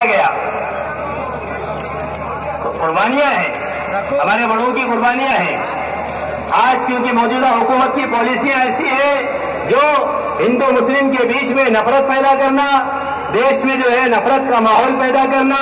गया। तो कुर्बानियाँ हैं। हमारे बड़ों की कुर्बानियाँ हैं। आज क्योंकि मौजूदा हुकूमत की पॉलिसियाँ ऐसी है, जो हिंदू मुस्लिम के बीच में नफरत पैदा करना, देश में जो है नफरत का माहौल पैदा करना